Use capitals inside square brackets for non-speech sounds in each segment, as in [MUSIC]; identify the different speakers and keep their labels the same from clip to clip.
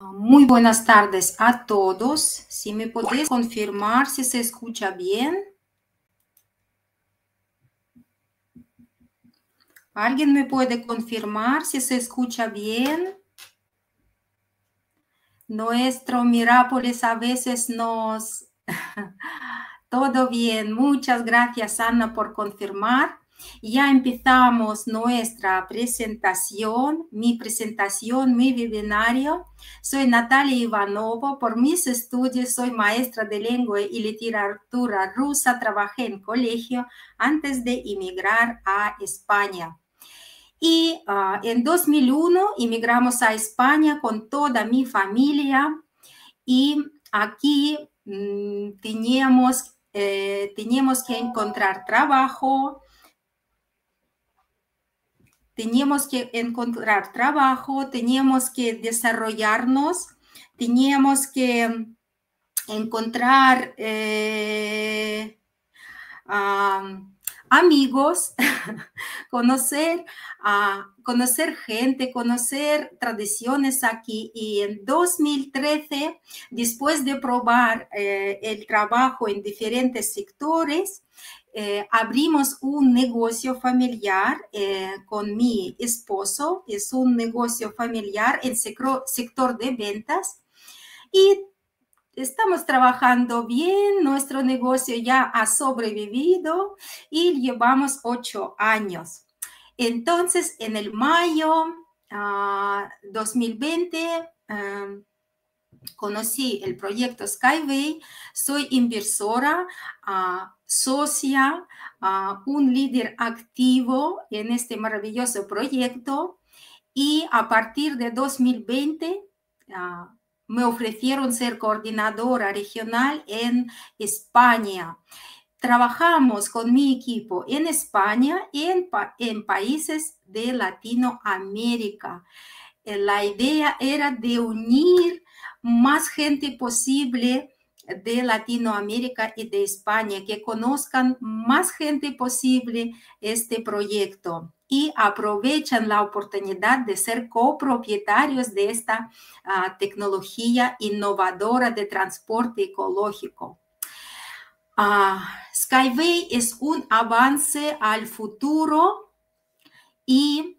Speaker 1: Muy buenas tardes a todos. Si me podéis confirmar si se escucha bien. ¿Alguien me puede confirmar si se escucha bien? Nuestro Mirápolis a veces nos... [LAUGHS] Todo bien. Muchas gracias, Ana, por confirmar. Ya empezamos nuestra presentación, mi presentación, mi webinario. Soy Natalia Ivanova. Por mis estudios soy maestra de lengua y literatura rusa. Trabajé en colegio antes de emigrar a España. Y uh, en 2001 emigramos a España con toda mi familia y aquí mmm, teníamos, eh, teníamos que encontrar trabajo, teníamos que encontrar trabajo, teníamos que desarrollarnos, teníamos que encontrar eh, amigos, [LAUGHS] conocer, uh, conocer gente, conocer tradiciones aquí. Y en 2013, después de probar eh, el trabajo en diferentes sectores, eh, abrimos un negocio familiar eh, con mi esposo, es un negocio familiar en sector de ventas y estamos trabajando bien, nuestro negocio ya ha sobrevivido y llevamos ocho años. Entonces, en el mayo uh, 2020, um, conocí el proyecto Skyway, soy inversora, uh, socia, uh, un líder activo en este maravilloso proyecto y a partir de 2020 uh, me ofrecieron ser coordinadora regional en España. Trabajamos con mi equipo en España y en, en países de Latinoamérica. La idea era de unir más gente posible de Latinoamérica y de España, que conozcan más gente posible este proyecto y aprovechan la oportunidad de ser copropietarios de esta uh, tecnología innovadora de transporte ecológico. Uh, Skyway es un avance al futuro y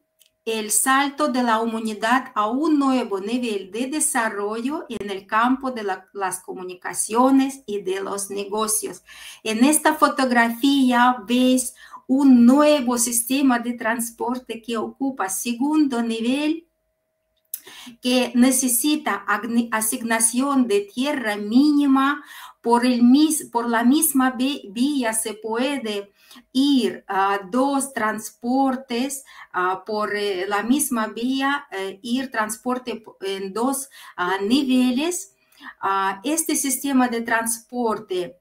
Speaker 1: el salto de la humanidad a un nuevo nivel de desarrollo en el campo de la, las comunicaciones y de los negocios. En esta fotografía veis un nuevo sistema de transporte que ocupa segundo nivel que necesita asignación de tierra mínima, por, el, por la misma vía se puede ir a dos transportes uh, por eh, la misma vía, eh, ir transporte en dos uh, niveles. Uh, este sistema de transporte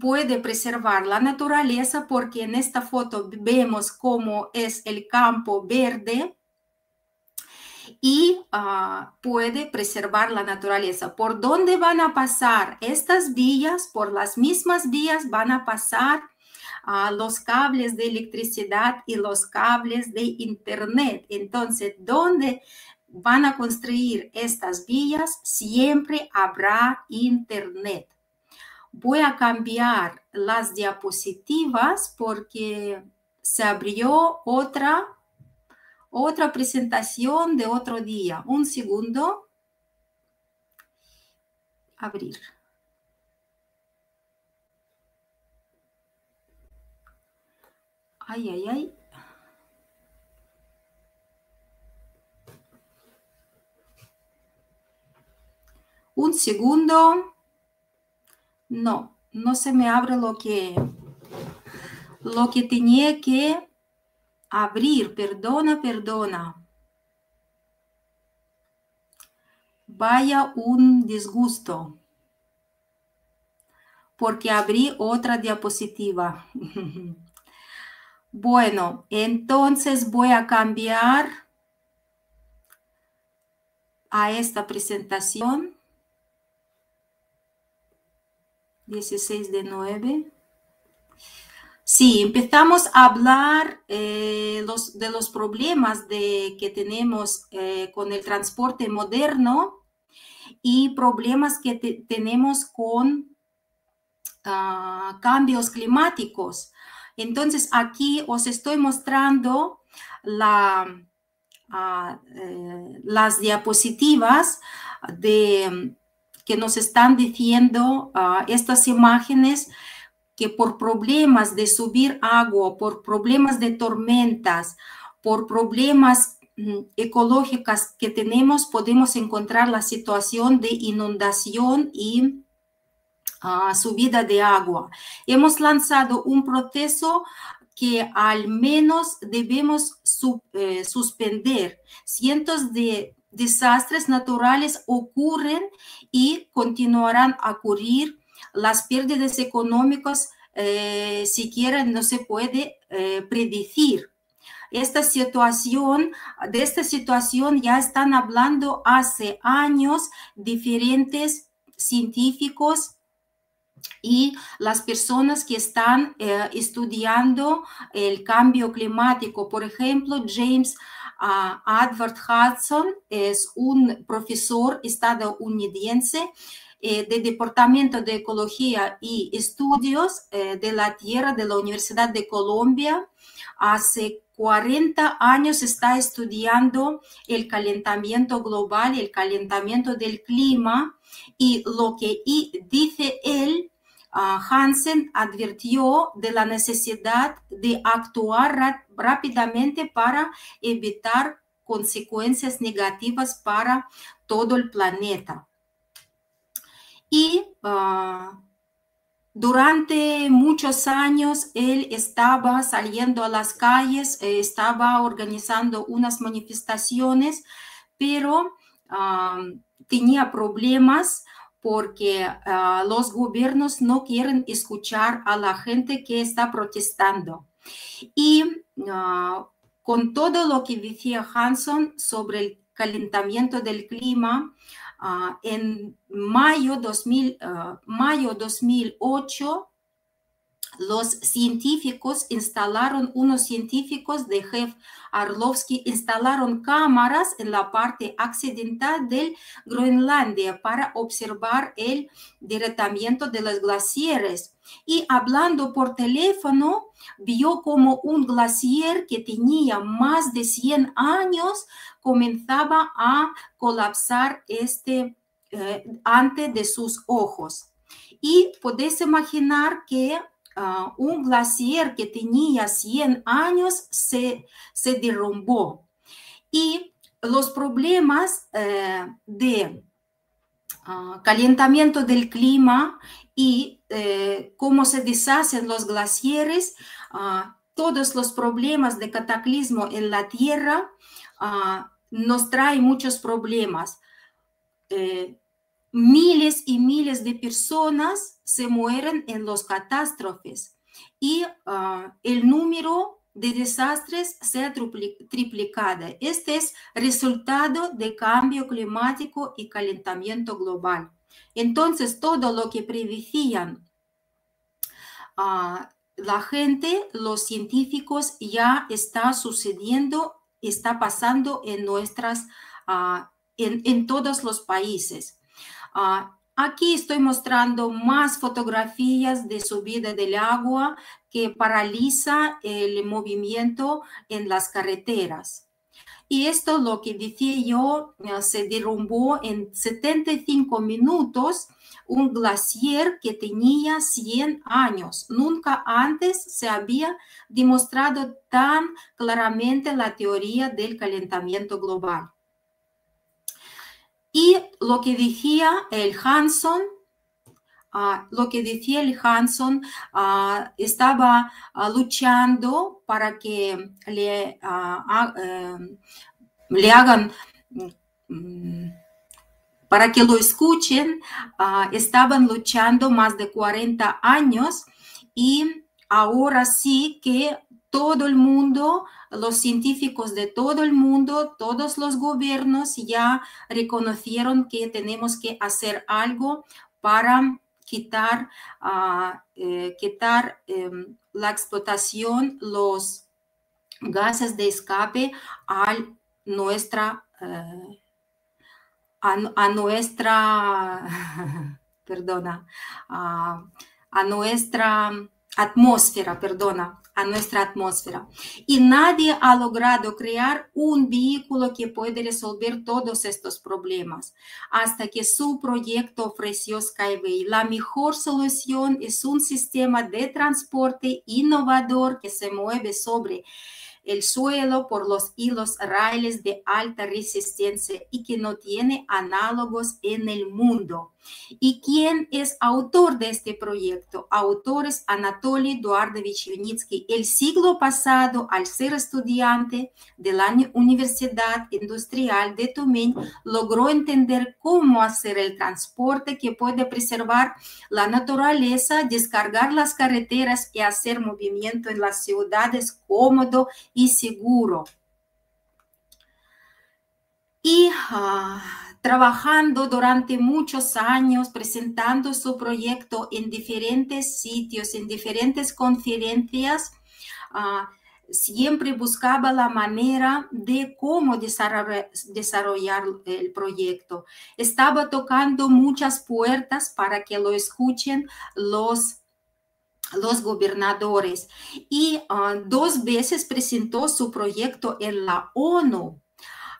Speaker 1: puede preservar la naturaleza porque en esta foto vemos cómo es el campo verde y uh, puede preservar la naturaleza. ¿Por dónde van a pasar estas vías? Por las mismas vías van a pasar los cables de electricidad y los cables de internet. Entonces, ¿dónde van a construir estas vías? Siempre habrá internet. Voy a cambiar las diapositivas porque se abrió otra otra presentación de otro día. Un segundo. Abrir. Ay, ay, ay. Un segundo. No, no se me abre lo que lo que tenía que abrir, perdona, perdona. Vaya un disgusto, porque abrí otra diapositiva. [LAUGHS] bueno, entonces voy a cambiar a esta presentación. 16 de 9. Sí, empezamos a hablar eh, de los problemas que tenemos eh, con el transporte moderno y problemas que tenemos con ah, cambios climáticos. Entonces, aquí os estoy mostrando ah, eh, las diapositivas que nos están diciendo ah, estas imágenes por problemas de subir agua, por problemas de tormentas, por problemas mm, ecológicas que tenemos, podemos encontrar la situación de inundación y uh, subida de agua. Hemos lanzado un proceso que al menos debemos eh, suspender. Cientos de desastres naturales ocurren y continuarán a ocurrir las pérdidas económicas eh, siquiera no se puede eh, predecir. Esta situación, de esta situación ya están hablando hace años diferentes científicos y las personas que están eh, estudiando el cambio climático. Por ejemplo, James uh, Hudson es un profesor estadounidense eh, del Departamento de Ecología y Estudios eh, de la Tierra de la Universidad de Colombia. Hace 40 años está estudiando el calentamiento global, el calentamiento del clima y lo que dice él, uh, Hansen advirtió de la necesidad de actuar rápidamente para evitar consecuencias negativas para todo el planeta. Y ah, durante muchos años él estaba saliendo a las calles, eh, estaba organizando unas manifestaciones, pero ah, tenía problemas porque ah, los gobiernos no quieren escuchar a la gente que está protestando. Y con todo lo que decía Hanson sobre el calentamiento del clima, en mayo, 2000, uh, mayo 2008, los científicos instalaron, unos científicos de Jeff Arlovsky instalaron cámaras en la parte occidental de Groenlandia para observar el derretamiento de los glaciares. Y hablando por teléfono, vio como un glaciar que tenía más de 100 años comenzaba a colapsar este, eh, ante de sus ojos. Y podéis imaginar que ah, un glaciar que tenía 100 años se, se derrumbó. Y los problemas eh, de ah, calentamiento del clima y eh, cómo se deshacen los glaciares, ah, todos los problemas de cataclismo en la Tierra nos trae muchos problemas. Eh, miles y miles de personas se mueren en los catástrofes y ah, el número de desastres se ha triplicado. Este es resultado de cambio climático y calentamiento global. Entonces, todo lo que predecían ah, la gente, los científicos, ya está sucediendo está pasando en nuestras, ah, en, todos los países. Ah, aquí estoy mostrando más fotografías de subida del agua que paraliza el movimiento en las carreteras. Y esto lo que decía yo, ah, se derrumbó en 75 minutos un glaciar que tenía 100 años. Nunca antes se había demostrado tan claramente la teoría del calentamiento global. Y lo que decía el Hanson, ah, lo que decía el Hanson, ah, estaba ah, luchando para que le, eh, le hagan mm, para que lo escuchen, estaban luchando más de 40 años y ahora sí que todo el mundo, los científicos de todo el mundo, todos los gobiernos ya reconocieron que tenemos que hacer algo para quitar, ah, eh, quitar em, la explotación, los gases de escape a nuestra, eh, a, nuestra, [LAUGHS] perdona, a, a nuestra atmósfera, perdona, a nuestra atmósfera. Y nadie ha logrado crear un vehículo que puede resolver todos estos problemas, hasta que su proyecto ofreció Skyway. La mejor solución es un sistema de transporte innovador que se mueve sobre el suelo por los hilos raíles de alta resistencia y que no tiene análogos en el mundo. ¿Y quién es autor de este proyecto? Autor es Anatoly Eduardovich Yunitsky. El siglo pasado, al ser estudiante de la Universidad Industrial de Tumen, logró entender cómo hacer el transporte que puede preservar la naturaleza, descargar las carreteras y hacer movimiento en las ciudades cómodo y seguro. Y uh, trabajando durante muchos años, presentando su proyecto en diferentes sitios, en diferentes conferencias. Uh, siempre buscaba la manera de cómo desarrollar el proyecto. Estaba tocando muchas puertas para que lo escuchen los los gobernadores y uh, dos veces presentó su proyecto en la ONU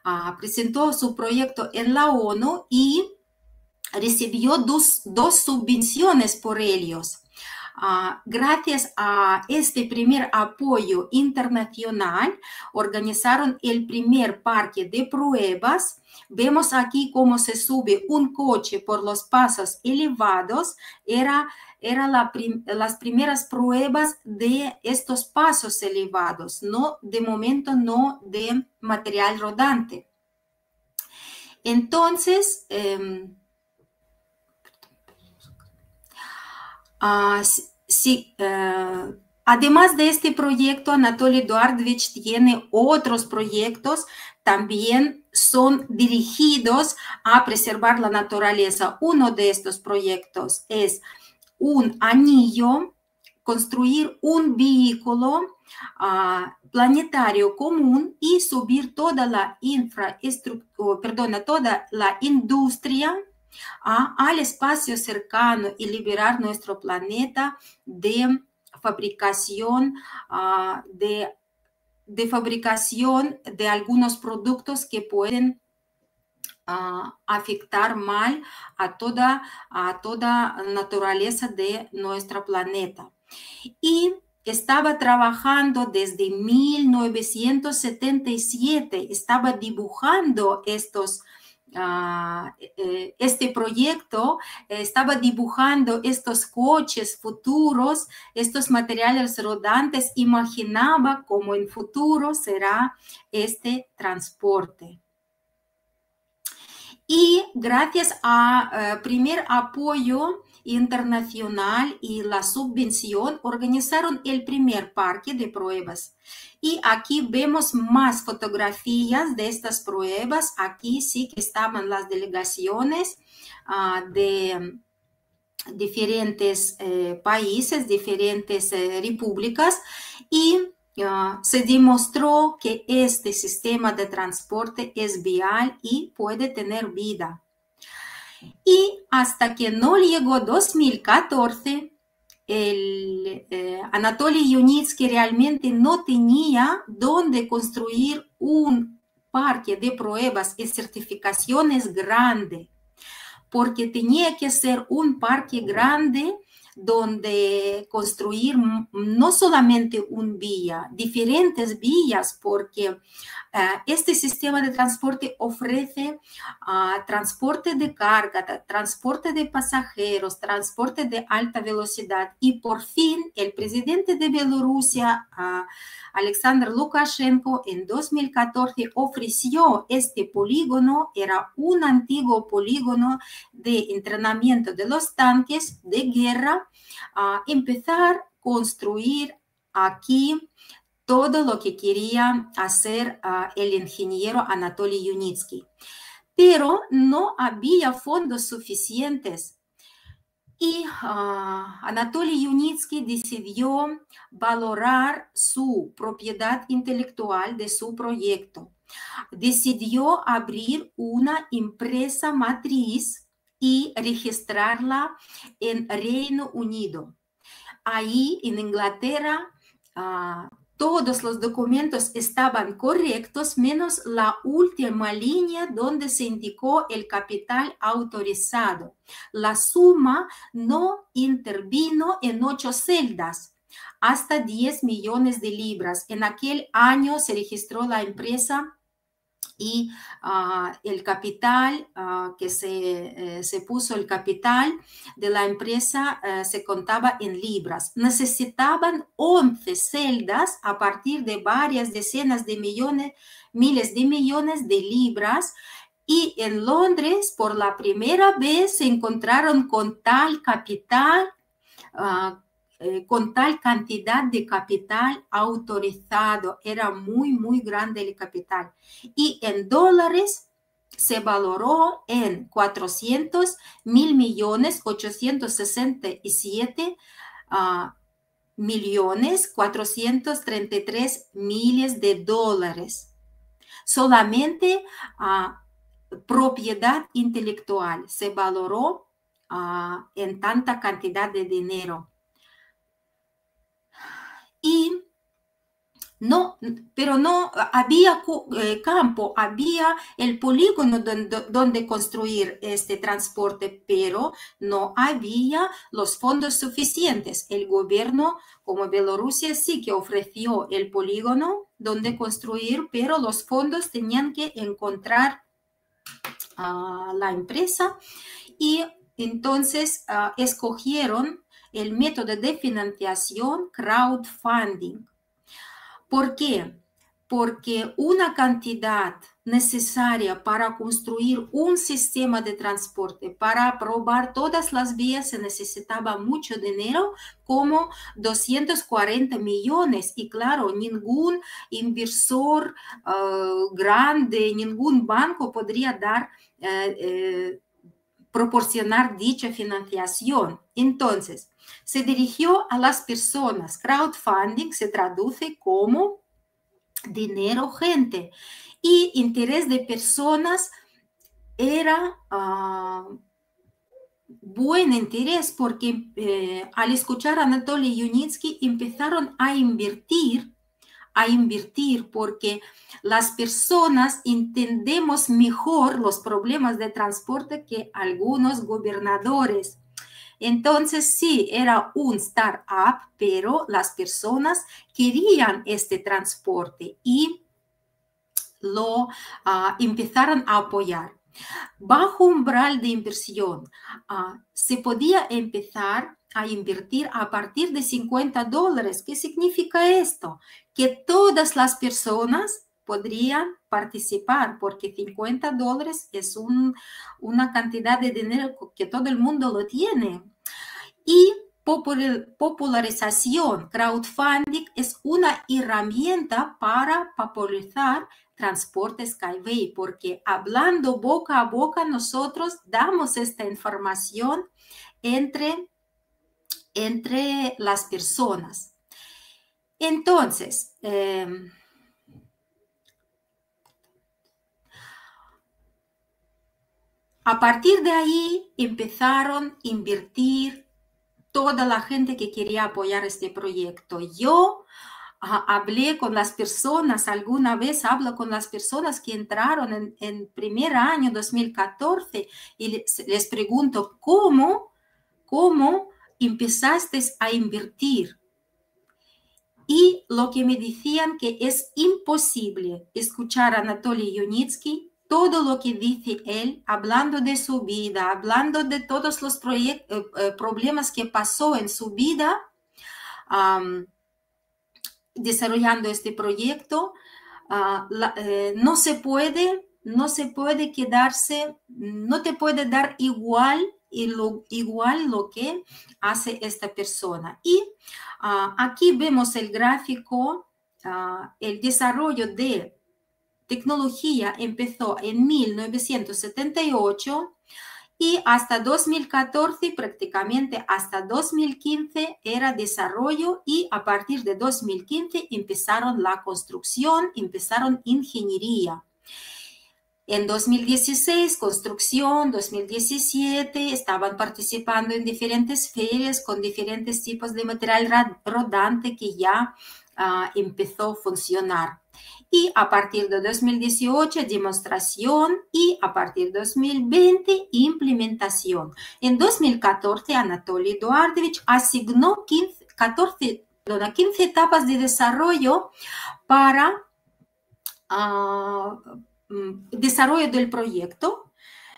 Speaker 1: uh, presentó su proyecto en la ONU y recibió dos, dos subvenciones por ellos. Gracias a este primer apoyo internacional, organizaron el primer parque de pruebas. Vemos aquí cómo se sube un coche por los pasos elevados. Era eran la las primeras pruebas de estos pasos elevados, no de momento no de material rodante. Entonces, eh, sí, además de este proyecto, Anatoly Eduardovich tiene otros proyectos también son dirigidos a preservar la naturaleza. Uno de estos proyectos es un anillo, construir un vehículo planetario común y subir toda la infraestructura, perdona, toda la industria uh, al espacio cercano y liberar nuestro planeta de fabricación uh, de, de fabricación de algunos productos que pueden afectar mal a toda, a toda naturaleza de nuestro planeta. Y estaba trabajando desde 1977, estaba dibujando estos, este proyecto, estaba dibujando estos coches futuros, estos materiales rodantes, imaginaba cómo en futuro será este transporte. Y gracias a eh, primer apoyo internacional y la subvención organizaron el primer parque de pruebas. Y aquí vemos más fotografías de estas pruebas. Aquí sí que estaban las delegaciones uh, de diferentes eh, países, diferentes eh, repúblicas y se demostró que este sistema de transporte es vial y puede tener vida. Y hasta que no llegó 2014, el eh, Anatoly Yunitsky realmente no tenía dónde construir un parque de pruebas y certificaciones grande, porque tenía que ser un parque grande donde construir no solamente un vía, diferentes vías, porque este sistema de transporte ofrece uh, transporte de carga, transporte de pasajeros, transporte de alta velocidad y por fin el presidente de Bielorrusia, uh, Alexander Lukashenko, en 2014 ofreció este polígono, era un antiguo polígono de entrenamiento de los tanques de guerra, a empezar a construir aquí todo lo que quería hacer el ingeniero Anatoly Yunitsky. Pero no había fondos suficientes Y uh, Anatoly Yunitsky decidió valorar su propiedad intelectual de su proyecto. Decidió abrir una empresa matriz y registrarla en Reino Unido. Ahí en Inglaterra uh, todos los documentos estaban correctos, menos la última línea donde se indicó el capital autorizado. La suma no intervino en ocho celdas, hasta 10 millones de libras. En aquel año se registró la empresa y uh, el capital uh, que se, eh, se, puso, el capital de la empresa uh, se contaba en libras. Necesitaban 11 celdas a partir de varias decenas de millones, miles de millones de libras. Y en Londres, por la primera vez, se encontraron con tal capital eh, con tal cantidad de capital autorizado. Era muy, muy grande el capital. Y en dólares se valoró en 400 mil millones 867 uh, millones 433 miles de dólares. Solamente uh, propiedad intelectual se valoró uh, en tanta cantidad de dinero. Y no, pero no había eh, campo, había el polígono donde, construir este transporte, pero no había los fondos suficientes. El gobierno, como Bielorrusia, sí que ofreció el polígono donde construir, pero los fondos tenían que encontrar a la empresa y entonces uh, escogieron el método de financiación crowdfunding. ¿Por qué? Porque una cantidad necesaria para construir un sistema de transporte, para aprobar todas las vías, se necesitaba mucho dinero, como 240 millones. Y claro, ningún inversor uh, grande, ningún banco podría dar uh, uh, proporcionar dicha financiación. Entonces, se dirigió a las personas. Crowdfunding se traduce como dinero gente y interés de personas era uh, buen interés porque eh, al escuchar a Anatoly Yunitsky empezaron a invertir a invertir porque las personas entendemos mejor los problemas de transporte que algunos gobernadores. Entonces sí, era un startup, pero las personas querían este transporte y lo uh, empezaron a apoyar. Bajo umbral de inversión, uh, se podía empezar a invertir a partir de 50 dólares. ¿Qué significa esto? Que todas las personas podrían participar porque 50 dólares es un, una cantidad de dinero que todo el mundo lo tiene. Y popularización, crowdfunding es una herramienta para popularizar transporte Skyway, porque hablando boca a boca nosotros damos esta información entre entre las personas. Entonces, em, a partir de ahí empezaron a invertir toda la gente que quería apoyar este proyecto. Yo hablé con las personas, alguna vez hablo con las personas que entraron en, en primer año 2014 y les, les pregunto, ¿cómo? ¿Cómo empezaste a invertir. Y lo que me decían que es imposible escuchar a Anatoly Yunitsky todo lo que dice él, hablando de su vida, hablando de todos los eh, eh, problemas que pasó en su vida, desarrollando este proyecto, ah, eh, no se puede, no se puede quedarse, no te puede dar igual lo, igual lo que hace esta persona. Y uh, aquí vemos el gráfico, uh, el desarrollo de tecnología empezó en 1978 y hasta 2014, prácticamente hasta 2015 era desarrollo y a partir de 2015 empezaron la construcción, empezaron ingeniería. En 2016, construcción, 2017, estaban participando en diferentes ferias con diferentes tipos de material rodante que ya uh, empezó a funcionar y a partir de 2018 demostración y a partir de 2020 implementación. En 2014 Anatoly Eduardovich asignó 15, 14, 15 etapas de desarrollo para uh, desarrollo del proyecto.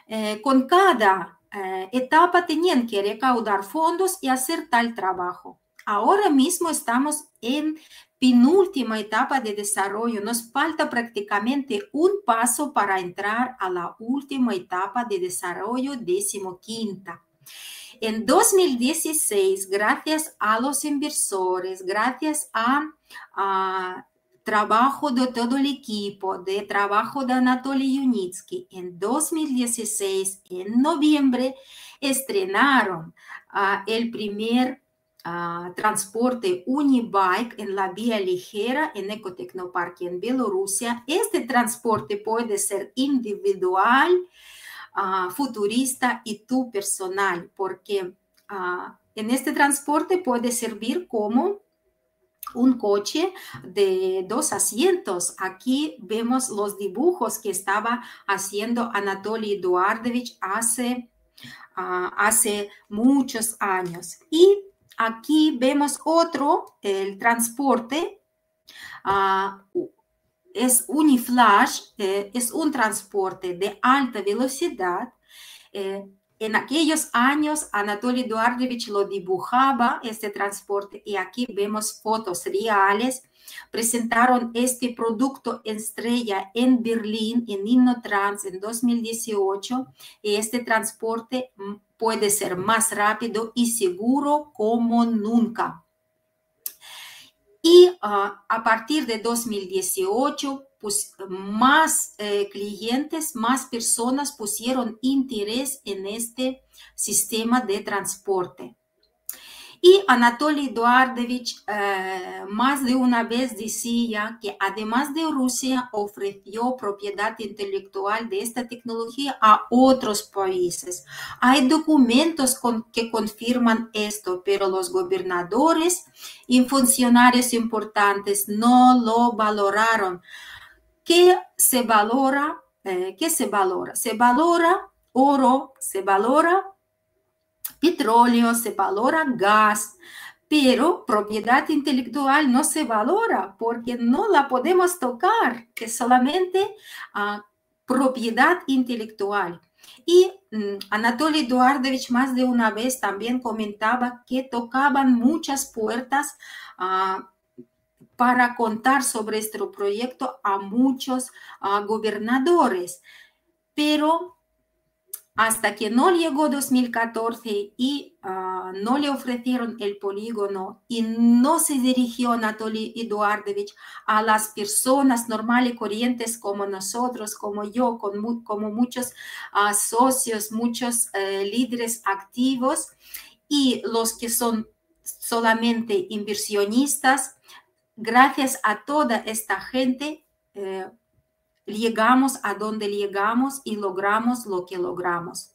Speaker 1: Eh, con cada eh, etapa tenían que recaudar fondos y hacer tal trabajo. Ahora mismo estamos en penúltima etapa de desarrollo. Nos falta prácticamente un paso para entrar a la última etapa de desarrollo decimoquinta. En 2016, gracias a los inversores, gracias a, trabajo de todo el equipo, de trabajo de Anatoly Yunitsky, en 2016, en noviembre, estrenaron uh, el primer transporte Unibike en la vía ligera en Ecotecnoparque en Bielorrusia. Este transporte puede ser individual, futurista y tu personal, porque en este transporte puede servir como un coche de dos asientos. Aquí vemos los dibujos que estaba haciendo Anatoly Eduardovich hace, uh, hace muchos años. Y Aquí vemos otro, el transporte. Uh, es Uniflash, eh, es un transporte de alta velocidad. Eh, en aquellos años, Anatoly Eduardovich lo dibujaba, este transporte, y aquí vemos fotos reales. Presentaron este producto estrella en Berlín, en Innotrans, en 2018, y este transporte mm, puede ser más rápido y seguro como nunca. Y uh, a partir de 2018, pues más eh, clientes, más personas pusieron interés en este sistema de transporte. Y Anatoly Eduardovich eh, más de una vez decía que además de Rusia ofreció propiedad intelectual de esta tecnología a otros países. Hay documentos que confirman esto, pero los gobernadores y funcionarios importantes no lo valoraron. ¿Qué se valora? Eh, ¿Qué se valora? Se valora oro, se valora petróleo, se valora gas, pero propiedad intelectual no se valora porque no la podemos tocar, es solamente uh, propiedad intelectual. Y um, Anatoly Eduardovich más de una vez también comentaba que tocaban muchas puertas uh, para contar sobre este proyecto a muchos uh, gobernadores, pero hasta que no llegó 2014 y uh, no le ofrecieron el polígono y no se dirigió Anatoly Eduardovich a las personas normales corrientes como nosotros, como yo, con, como muchos uh, socios, muchos uh, líderes activos y los que son solamente inversionistas, gracias a toda esta gente, eh, llegamos a donde llegamos y logramos lo que logramos.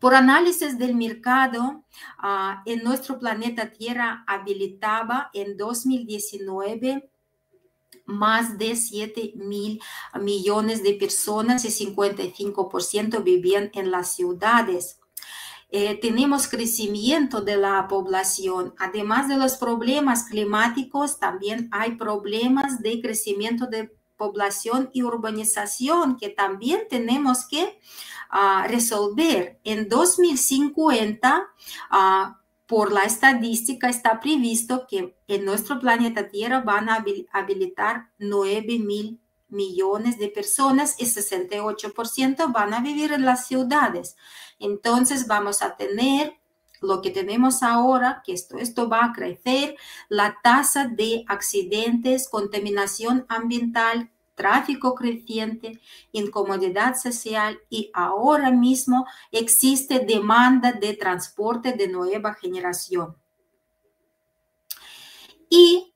Speaker 1: Por análisis del mercado, uh, en nuestro planeta Tierra habilitaba en 2019 más de 7 mil millones de personas y 55% vivían en las ciudades. Eh, tenemos crecimiento de la población. Además de los problemas climáticos, también hay problemas de crecimiento de población y urbanización que también tenemos que uh, resolver. En 2050, uh, por la estadística, está previsto que en nuestro planeta Tierra van a habilitar 9 mil millones de personas y 68% van a vivir en las ciudades. Entonces vamos a tener lo que tenemos ahora, que esto, esto va a crecer, la tasa de accidentes, contaminación ambiental tráfico creciente, incomodidad social y ahora mismo existe demanda de transporte de nueva generación. Y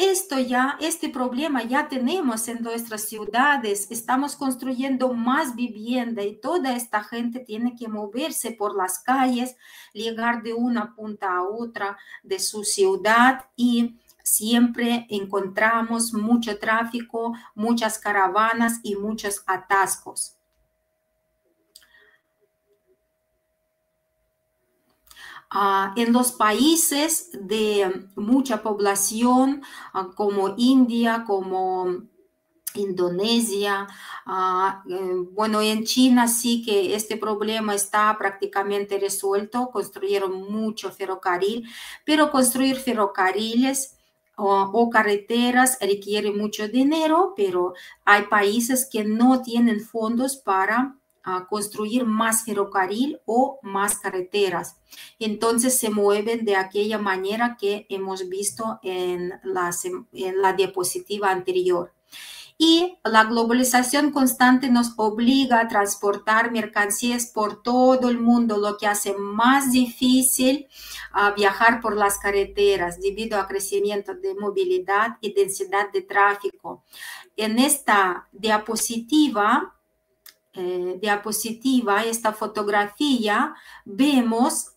Speaker 1: esto ya, este problema ya tenemos en nuestras ciudades, estamos construyendo más vivienda y toda esta gente tiene que moverse por las calles, llegar de una punta a otra de su ciudad y siempre encontramos mucho tráfico, muchas caravanas y muchos atascos. Ah, en los países de mucha población ah, como India, como Indonesia, ah, eh, bueno, en China sí que este problema está prácticamente resuelto, construyeron mucho ferrocarril, pero construir ferrocarriles o, carreteras requiere mucho dinero, pero hay países que no tienen fondos para a construir más ferrocarril o más carreteras. Entonces se mueven de aquella manera que hemos visto en la, en la diapositiva anterior. Y la globalización constante nos obliga a transportar mercancías por todo el mundo, lo que hace más difícil a viajar por las carreteras debido al crecimiento de movilidad y densidad de tráfico. En esta diapositiva eh, diapositiva, esta fotografía, vemos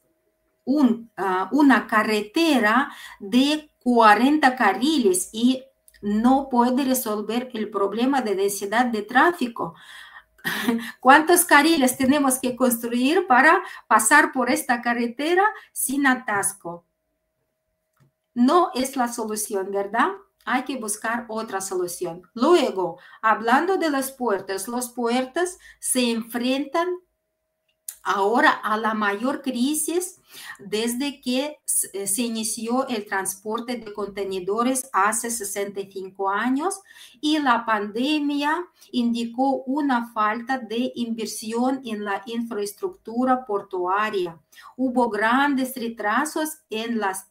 Speaker 1: ah, una carretera de 40 carriles y no puede resolver el problema de densidad de tráfico. [LAUGHS] ¿Cuántos carriles tenemos que construir para pasar por esta carretera sin atasco? No es la solución, ¿verdad? Hay que buscar otra solución. Luego, hablando de las puertas, las puertas se enfrentan ahora a la mayor crisis desde que eh, se inició el transporte de contenedores hace 65 años y la pandemia indicó una falta de inversión en la infraestructura portuaria. Hubo grandes retrasos eh,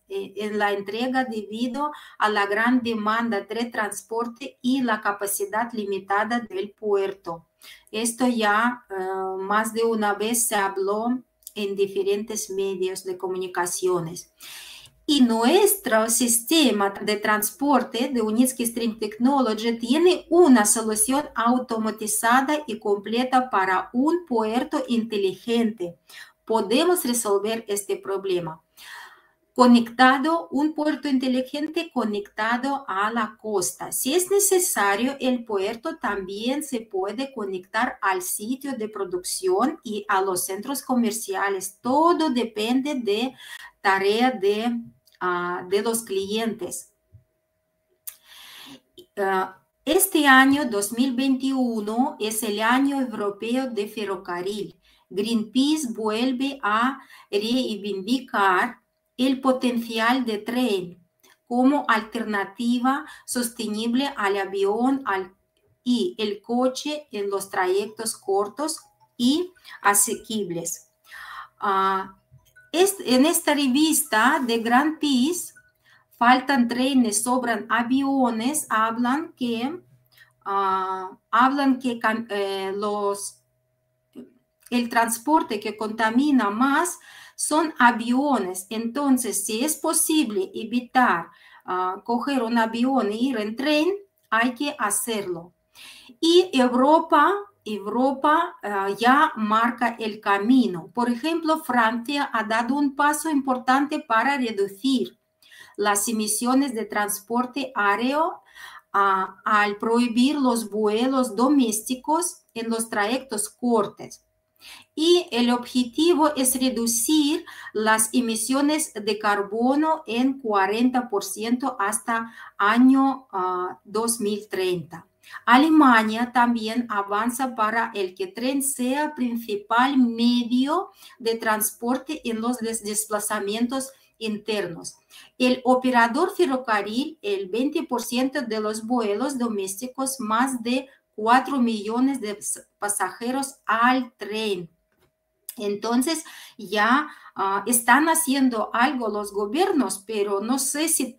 Speaker 1: en la entrega debido a la gran demanda de transporte y la capacidad limitada del puerto. Esto ya eh, más de una vez se habló en diferentes medios de comunicaciones. Y nuestro sistema de transporte de Unitsky Stream Technology tiene una solución automatizada y completa para un puerto inteligente. Podemos resolver este problema conectado, un puerto inteligente conectado a la costa. Si es necesario, el puerto también se puede conectar al sitio de producción y a los centros comerciales. Todo depende de tarea de, ah, de los clientes. Ah, este año 2021 es el año europeo de ferrocarril. Greenpeace vuelve a reivindicar el potencial de tren como alternativa sostenible al avión y el coche en los trayectos cortos y asequibles. Ah, en esta revista de Grand Peace, faltan trenes, sobran aviones, hablan que, ah, hablan que eh, los, el transporte que contamina más son aviones. Entonces, si es posible evitar uh, coger un avión e ir en tren, hay que hacerlo. Y Europa, Europa uh, ya marca el camino. Por ejemplo, Francia ha dado un paso importante para reducir las emisiones de transporte aéreo uh, al prohibir los vuelos domésticos en los trayectos cortos y el objetivo es reducir las emisiones de carbono en 40% hasta año 2030. Ah, Alemania también avanza para el que tren sea principal medio de transporte en los desplazamientos internos. El operador ferrocarril, el 20% de los vuelos domésticos, más de 4 millones de pasajeros al tren. Entonces ya ah, están haciendo algo los gobiernos, pero no sé si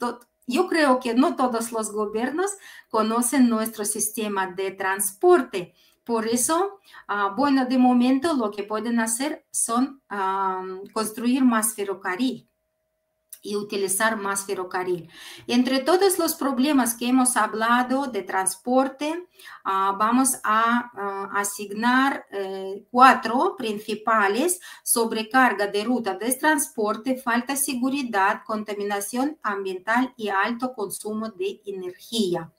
Speaker 1: yo creo que no todos los gobiernos conocen nuestro sistema de transporte. Por eso, ah, bueno, de momento lo que pueden hacer son construir más ferrocarril y utilizar más ferrocarril. Entre todos los problemas que hemos hablado de transporte, ah, vamos a ah, asignar eh, cuatro principales, sobrecarga de ruta de transporte, falta de seguridad, contaminación ambiental y alto consumo de energía.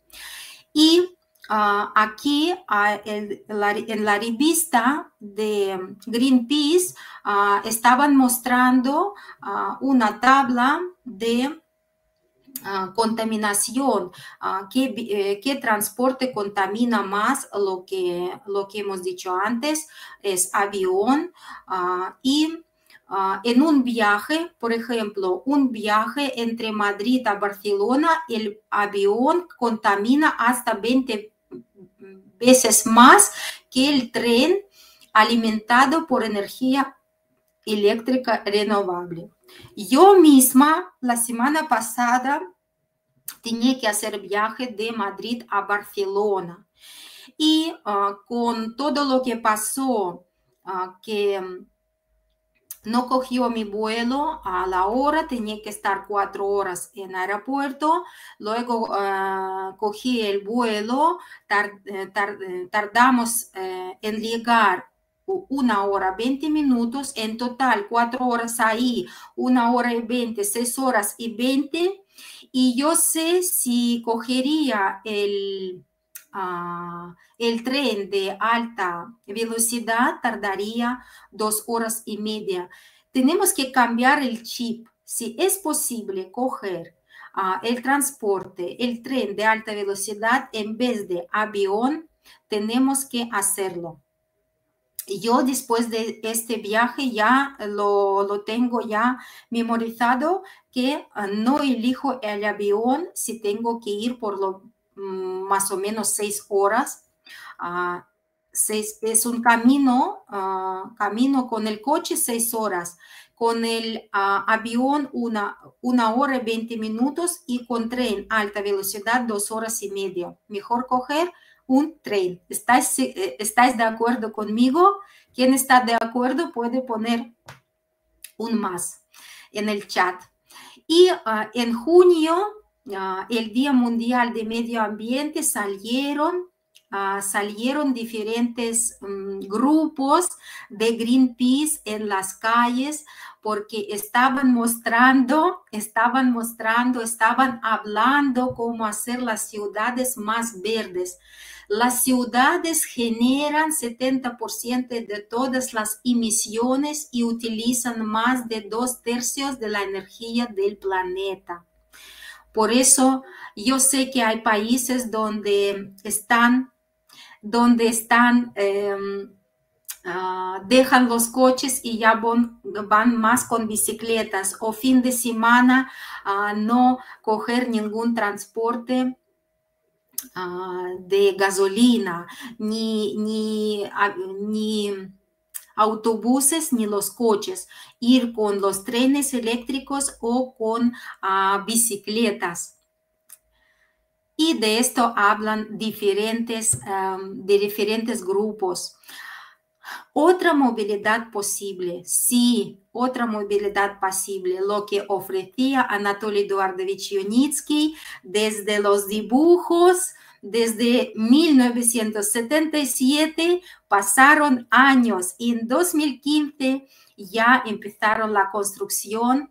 Speaker 1: Y Ah, aquí ah, en, la, revista de Greenpeace ah, estaban mostrando una tabla de contaminación, qué, eh, qué, transporte contamina más, lo que, lo que hemos dicho antes es avión y en un viaje, por ejemplo, un viaje entre Madrid a Barcelona, el avión contamina hasta 20 veces más que el tren alimentado por energía eléctrica renovable. Yo misma la semana pasada tenía que hacer viaje de Madrid a Barcelona y ah, con todo lo que pasó, ah, que no cogió mi vuelo a la hora, tenía que estar cuatro horas en aeropuerto, luego uh, cogí el vuelo, eh, tardamos uh, en llegar una hora, 20 minutos, en total cuatro horas ahí, una hora y 20, seis horas y 20, y yo sé si cogería el el tren de alta velocidad tardaría dos horas y media. Tenemos que cambiar el chip. Si es posible coger el transporte, el tren de alta velocidad en vez de avión, tenemos que hacerlo. Yo después de este viaje ya lo, lo tengo ya memorizado que no elijo el avión si tengo que ir por lo más o menos seis horas. Ah, es un camino, ah, camino con el coche seis horas, con el ah, avión una, una hora y veinte minutos y con tren alta velocidad dos horas y media. Mejor coger un tren. ¿Estáis, eh, ¿Estáis de acuerdo conmigo? Quien está de acuerdo puede poner un más en el chat. Y en junio Ah, el Día Mundial de Medio Ambiente salieron, ah, salieron diferentes mm, grupos de Greenpeace en las calles porque estaban mostrando, estaban mostrando, estaban hablando cómo hacer las ciudades más verdes. Las ciudades generan 70% de todas las emisiones y utilizan más de dos tercios de la energía del planeta. Por eso yo sé que hay países donde están, donde están, em, ah, dejan los coches y ya van, más con bicicletas. O fin de semana uh, no coger ningún transporte ah, de gasolina ni, ni, ni autobuses ni los coches, ir con los trenes eléctricos o con ah, bicicletas. Y de esto hablan diferentes, de diferentes grupos. Otra movilidad posible, sí, otra movilidad posible, lo que ofrecía Anatoly Eduardovich Yunitsky desde los dibujos desde 1977 pasaron años y en 2015 ya empezaron la construcción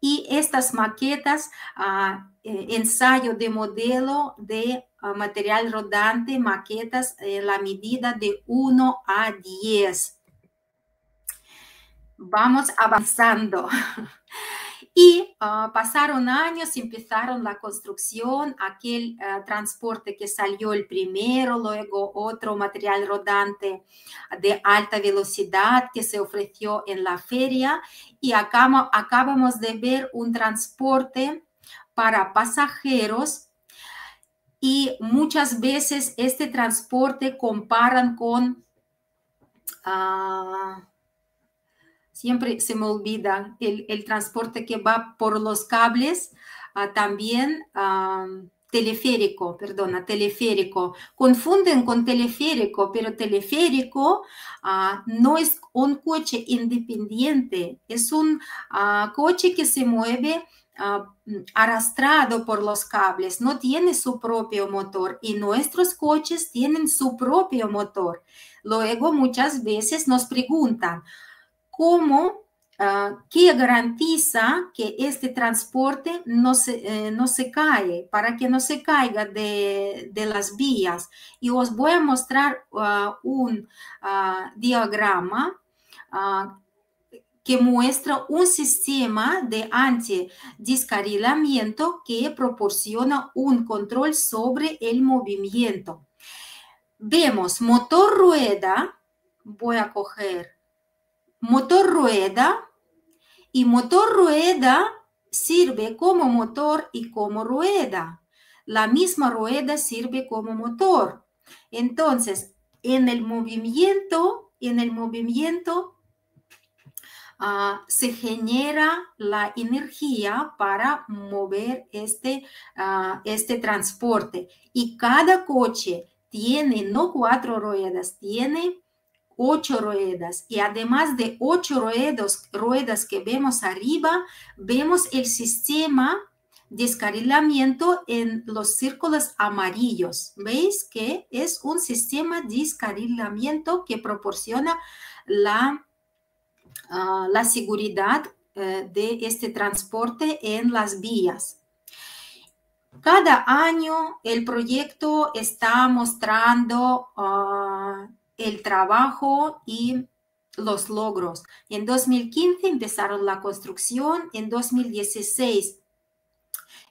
Speaker 1: y estas maquetas, uh, ensayo de modelo de ah, material rodante, maquetas en la medida de 1 a 10. Vamos avanzando. [LAUGHS] Y ah, pasaron años, empezaron la construcción, aquel ah, transporte que salió el primero, luego otro material rodante de alta velocidad que se ofreció en la feria y acabamos de ver un transporte para pasajeros y muchas veces este transporte comparan con... Uh, siempre se me olvida el, transporte que va por los cables, ah, también teleférico, perdona, teleférico. Confunden con teleférico, pero teleférico ah, no es un coche independiente, es un ah, coche que se mueve ah, arrastrado por los cables, no tiene su propio motor y nuestros coches tienen su propio motor. Luego muchas veces nos preguntan, ¿cómo Ah, que garantiza que este transporte no se, eh, no se cae, para que no se caiga de, las vías. Y os voy a mostrar ah, un ah, diagrama que muestra un sistema de antidiscarrilamiento que proporciona un control sobre el movimiento. Vemos motor rueda, voy a coger motor rueda y motor rueda sirve como motor y como rueda. La misma rueda sirve como motor. Entonces, en el movimiento, en el movimiento ah, se genera la energía para mover este, ah, este transporte. Y cada coche tiene no cuatro ruedas, tiene ocho ruedas y además de ocho ruedas, ruedas que vemos arriba, vemos el sistema de descarrilamiento en los círculos amarillos. ¿Veis que es un sistema de descarrilamiento que proporciona la, ah, la seguridad eh, de este transporte en las vías? Cada año el proyecto está mostrando uh, el trabajo y los logros. En 2015 empezaron la construcción, en 2016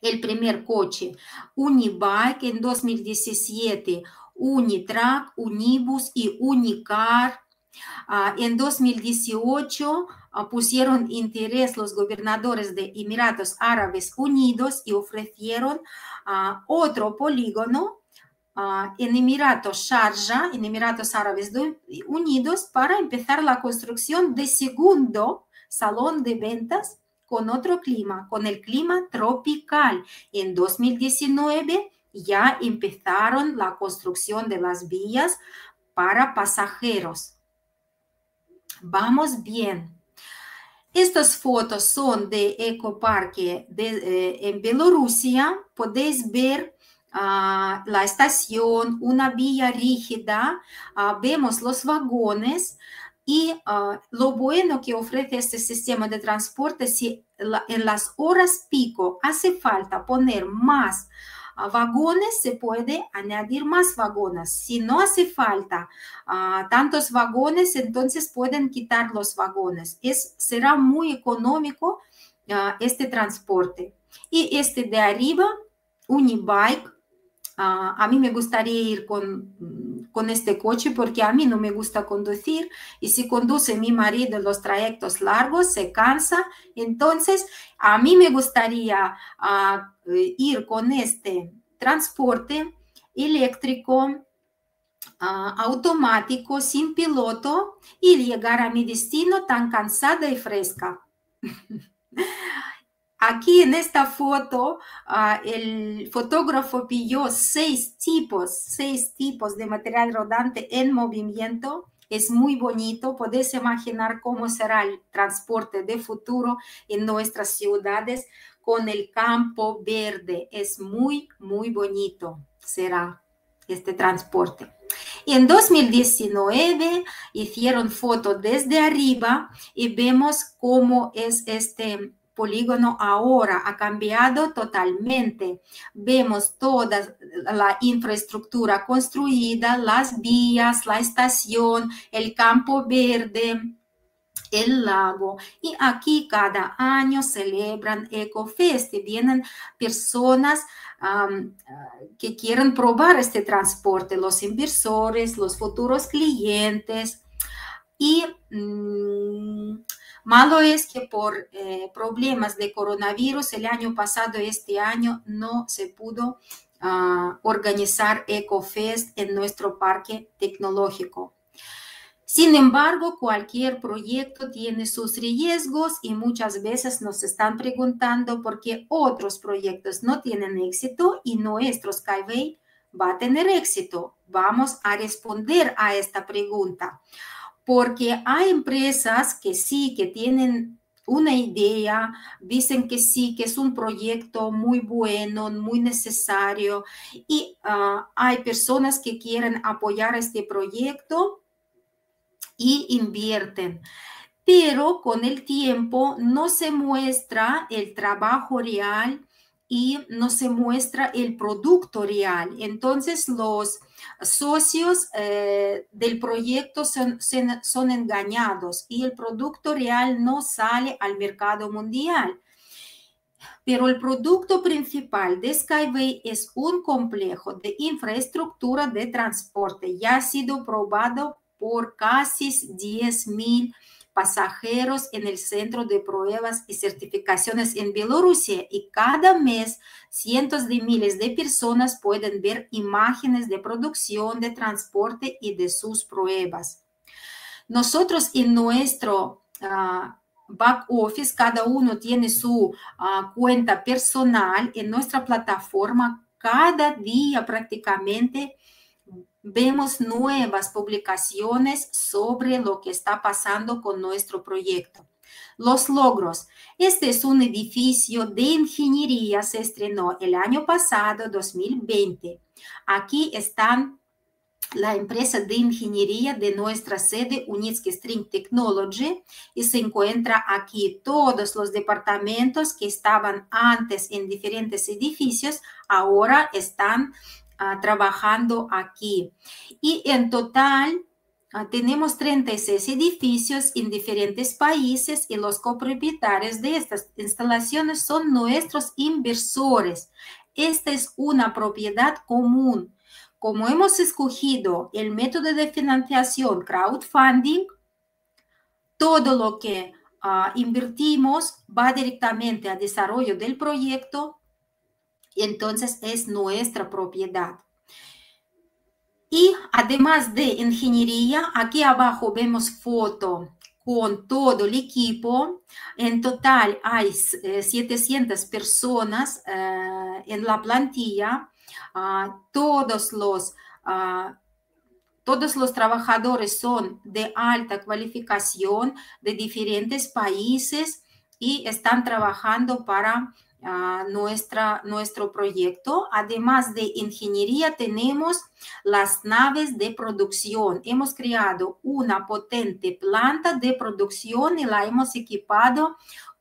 Speaker 1: el primer coche, Unibike en 2017, Unitrack, Unibus y Unicar. Ah, en 2018 ah, pusieron interés los gobernadores de Emiratos Árabes Unidos y ofrecieron ah, otro polígono en Emiratos Sharjah, en Emiratos Árabes Unidos, para empezar la construcción de segundo salón de ventas con otro clima, con el clima tropical. En 2019 ya empezaron la construcción de las vías para pasajeros. Vamos bien. Estas fotos son de Ecoparque de, eh, en Bielorrusia. Podéis ver la estación, una vía rígida, ah, vemos los vagones y ah, lo bueno que ofrece este sistema de transporte, si en las horas pico hace falta poner más ah, vagones, se puede añadir más vagones. Si no hace falta tantos vagones, entonces pueden quitar los vagones. Es, será muy económico este transporte. Y este de arriba, Unibike, a mí me gustaría ir con, con, este coche porque a mí no me gusta conducir y si conduce mi marido los trayectos largos se cansa. Entonces, a mí me gustaría ir con este transporte eléctrico automático sin piloto y llegar a mi destino tan cansada y fresca. [LAUGHS] Aquí en esta foto, ah, el fotógrafo pilló seis tipos, seis tipos de material rodante en movimiento. Es muy bonito. Podéis imaginar cómo será el transporte de futuro en nuestras ciudades con el campo verde. Es muy, muy bonito. Será este transporte. En 2019 hicieron foto desde arriba y vemos cómo es este polígono ahora ha cambiado totalmente. Vemos toda la infraestructura construida, las vías, la estación, el campo verde, el lago. Y aquí cada año celebran EcoFest y vienen personas que quieren probar este transporte, los inversores, los futuros clientes. Y mm, Malo es que por eh, problemas de coronavirus el año pasado, este año, no se pudo ah, organizar EcoFest en nuestro parque tecnológico. Sin embargo, cualquier proyecto tiene sus riesgos y muchas veces nos están preguntando por qué otros proyectos no tienen éxito y nuestro Skyway va a tener éxito. Vamos a responder a esta pregunta porque hay empresas que sí, que tienen una idea, dicen que sí, que es un proyecto muy bueno, muy necesario y ah, hay personas que quieren apoyar este proyecto y invierten. Pero con el tiempo no se muestra el trabajo real y no se muestra el producto real. Entonces los socios eh, del proyecto son, son engañados y el producto real no sale al mercado mundial. Pero el producto principal de Skyway es un complejo de infraestructura de transporte. Ya ha sido probado por casi 10.000 pasajeros en el centro de pruebas y certificaciones en Bielorrusia y cada mes cientos de miles de personas pueden ver imágenes de producción, de transporte y de sus pruebas. Nosotros en nuestro ah, back office, cada uno tiene su ah, cuenta personal en nuestra plataforma. Cada día prácticamente vemos nuevas publicaciones sobre lo que está pasando con nuestro proyecto. Los logros. Este es un edificio de ingeniería, se estrenó el año pasado, 2020. Aquí están la empresa de ingeniería de nuestra sede Unitsky String Technology y se encuentra aquí todos los departamentos que estaban antes en diferentes edificios, ahora están trabajando aquí. Y en total ah, tenemos 36 edificios en diferentes países y los copropietarios de estas instalaciones son nuestros inversores. Esta es una propiedad común. Como hemos escogido el método de financiación crowdfunding, todo lo que ah, invertimos va directamente al desarrollo del proyecto entonces es nuestra propiedad. Y además de ingeniería, aquí abajo vemos foto con todo el equipo. En total hay 700 eh, personas eh, en la plantilla. Ah, todos los ah, todos los trabajadores son de alta cualificación de diferentes países y están trabajando para nuestra, nuestro proyecto. Además de ingeniería, tenemos las naves de producción. Hemos creado una potente planta de producción y la hemos equipado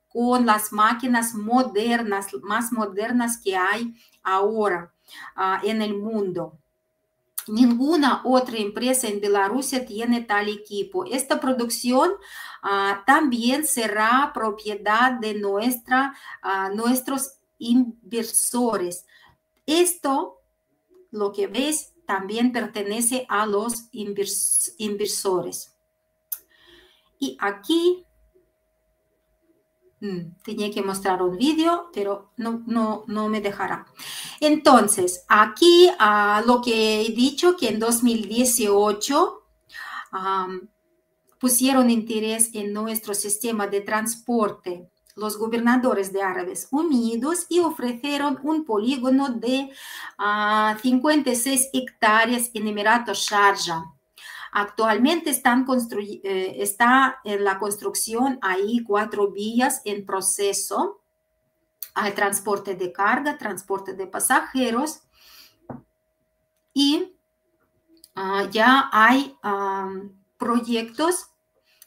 Speaker 1: con las máquinas modernas, más modernas que hay ahora ah, en el mundo. Ninguna otra empresa en Bielorrusia tiene tal equipo. Esta producción ah, también será propiedad de ah, nuestros inversores. Esto, lo que ves, también pertenece a los inversores. Y aquí tenía que mostrar un vídeo, pero no, no, no me dejará. Entonces, aquí ah, lo que he dicho, que en 2018 pusieron interés en nuestro sistema de transporte los gobernadores de Árabes Unidos y ofrecieron un polígono de 56 ah, hectáreas en Emiratos Sharjah Actualmente están eh, está en la construcción ahí cuatro vías en proceso. Hay transporte de carga, transporte de pasajeros y ah, ya hay proyectos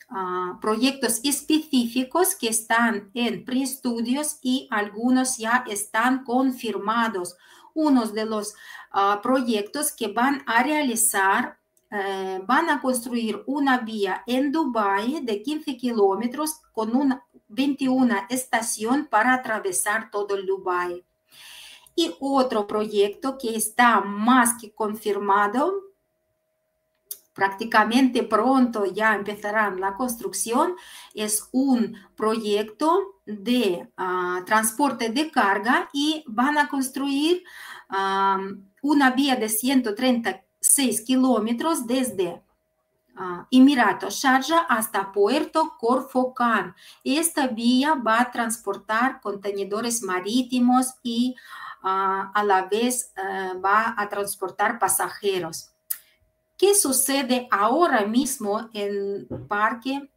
Speaker 1: ah, proyectos específicos que están en preestudios y algunos ya están confirmados. Unos de los ah, proyectos que van a realizar van a construir una vía en Dubái de 15 kilómetros con una 21 estación para atravesar todo el Dubái. Y otro proyecto que está más que confirmado, prácticamente pronto ya empezarán la construcción, es un proyecto de ah, transporte de carga y van a construir ah, una vía de 130 6 kilómetros desde uh, Emiratos, Sharjah hasta Puerto Corfocán. Esta vía va a transportar contenedores marítimos y uh, a la vez uh, va a transportar pasajeros. ¿Qué sucede ahora mismo en Parque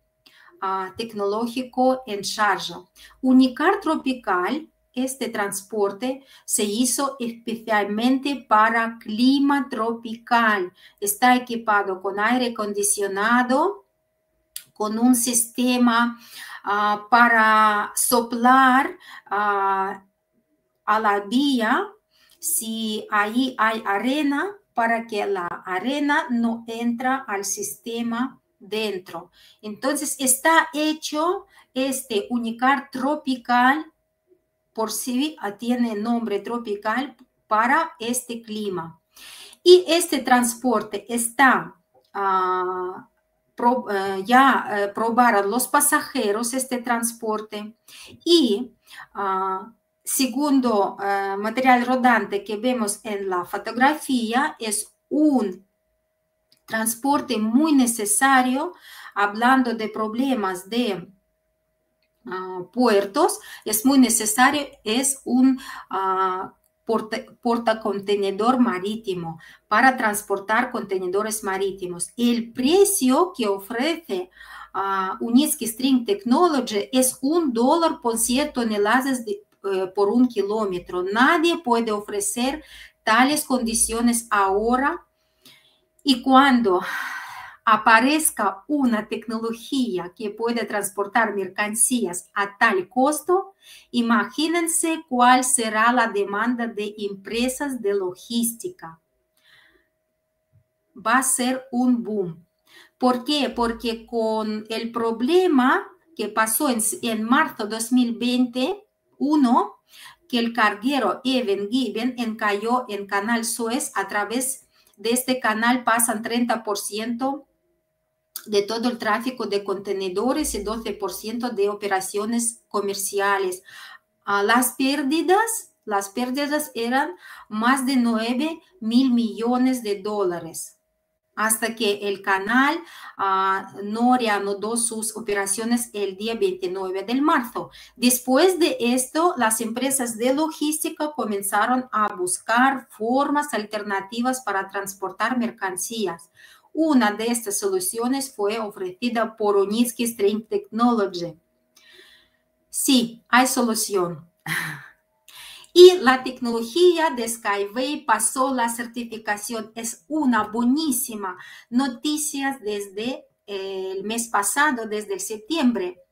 Speaker 1: Tecnológico en Sharjah? Unicar Tropical este transporte se hizo especialmente para clima tropical. Está equipado con aire acondicionado, con un sistema uh, para soplar uh, a la vía si ahí hay arena para que la arena no entra al sistema dentro. Entonces está hecho este unicar tropical por sí tiene nombre tropical para este clima. Y este transporte está pro, uh, ya uh, probaron los pasajeros este transporte y segundo material rodante que vemos en la fotografía es un transporte muy necesario hablando de problemas de uh, puertos, es muy necesario, es un porta, portacontenedor marítimo para transportar contenedores marítimos. El precio que ofrece uh, Unitsky String Technology es un dólar por 100 toneladas de, uh, por un kilómetro. Nadie puede ofrecer tales condiciones ahora y cuando aparezca una tecnología que puede transportar mercancías a tal costo, imagínense cuál será la demanda de empresas de logística. Va a ser un boom. ¿Por qué? Porque con el problema que pasó en, en marzo 2021, que el carguero Evan Given encalló en Canal Suez a través de este canal pasan 30% de todo el tráfico de contenedores y 12% de operaciones comerciales. Ah, las pérdidas, las pérdidas eran más de 9 mil millones de dólares hasta que el canal uh, no reanudó sus operaciones el día 29 de marzo. Después de esto, las empresas de logística comenzaron a buscar formas alternativas para transportar mercancías. Una de estas soluciones fue ofrecida por Unitsky String Technology. Sí, hay solución. Y la tecnología de Skyway pasó la certificación. Es una buenísima noticia desde el mes pasado, desde septiembre.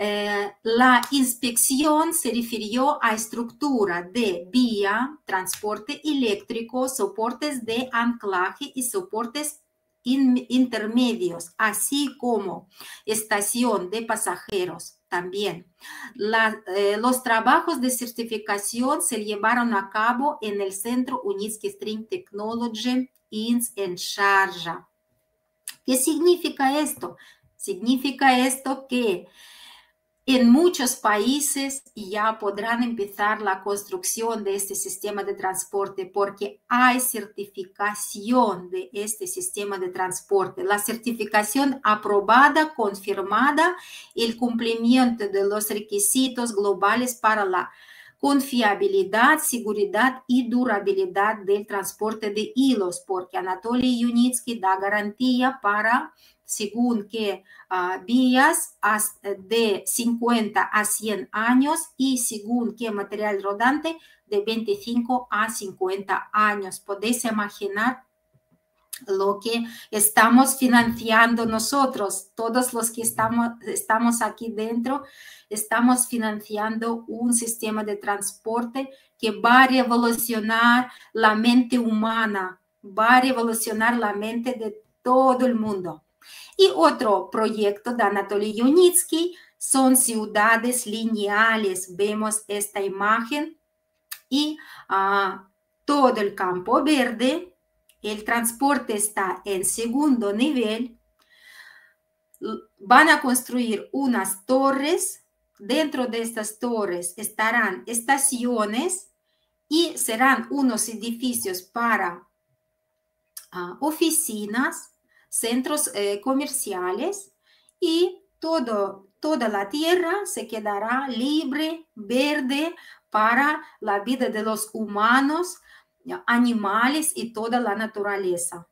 Speaker 1: Eh, la inspección se refirió a estructura de vía, transporte eléctrico, soportes de anclaje y soportes in, intermedios, así como estación de pasajeros también. Eh, los trabajos de certificación se llevaron a cabo en el Centro Unitsky String Technology INS en Sharjah. ¿Qué significa esto? Significa esto que en muchos países ya podrán empezar la construcción de este sistema de transporte porque hay certificación de este sistema de transporte. La certificación aprobada, confirmada, el cumplimiento de los requisitos globales para la confiabilidad, seguridad y durabilidad del transporte de hilos, porque Anatoly Yunitsky da garantía para según uh, vías de 50 a 100 años y según qué material rodante de 25 a 50 años. Podéis imaginar lo que estamos financiando nosotros, todos los que estamos, estamos aquí dentro, estamos financiando un sistema de transporte que va a revolucionar la mente humana, va a revolucionar la mente de todo el mundo. Y otro proyecto de Anatoly Yunitsky son ciudades lineales. Vemos esta imagen y uh, todo el campo verde. El transporte está en segundo nivel. Van a construir unas torres. Dentro de estas torres estarán estaciones y serán unos edificios para uh, oficinas, centros eh, comerciales y todo, toda la tierra se quedará libre, verde para la vida de los humanos, animales y toda la naturaleza.